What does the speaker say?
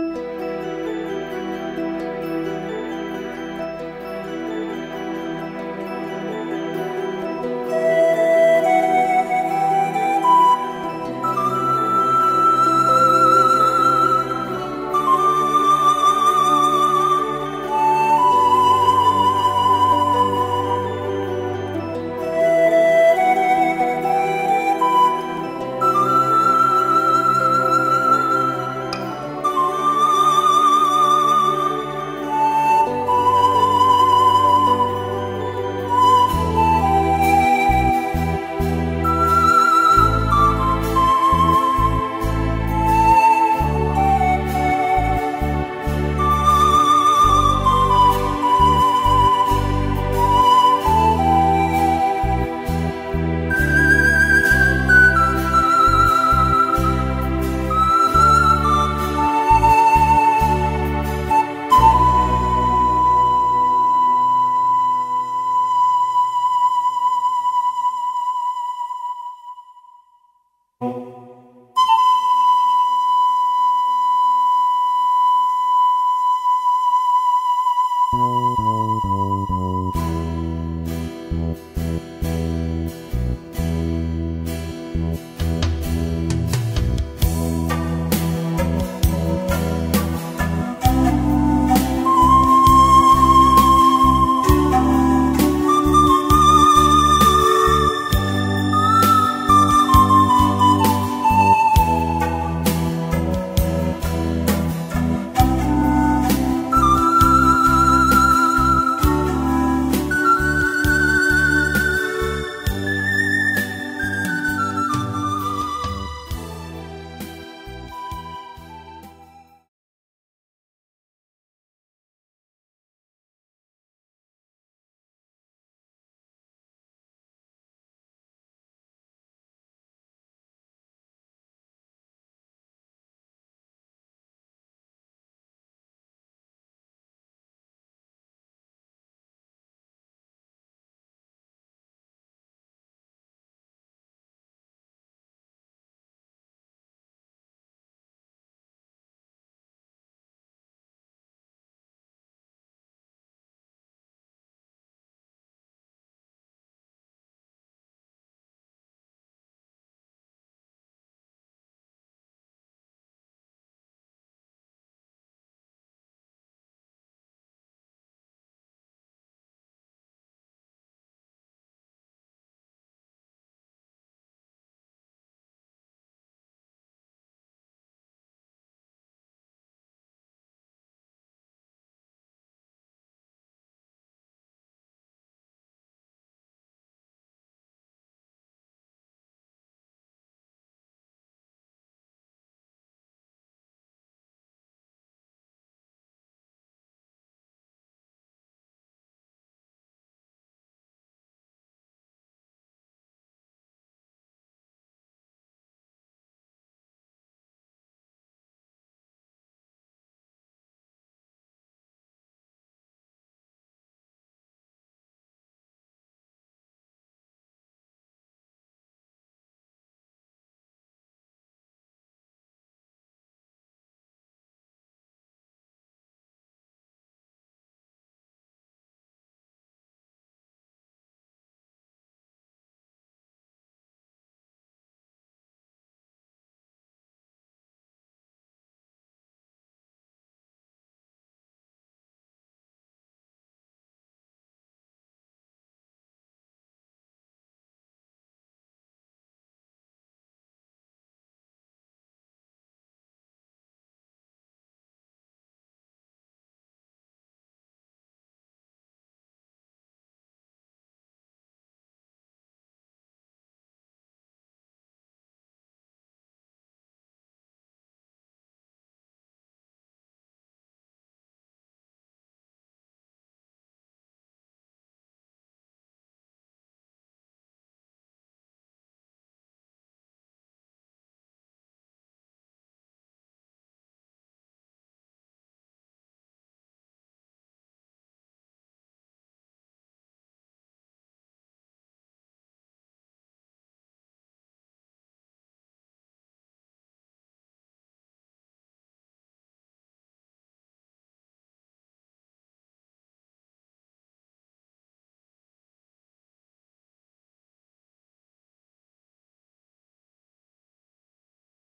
Música Música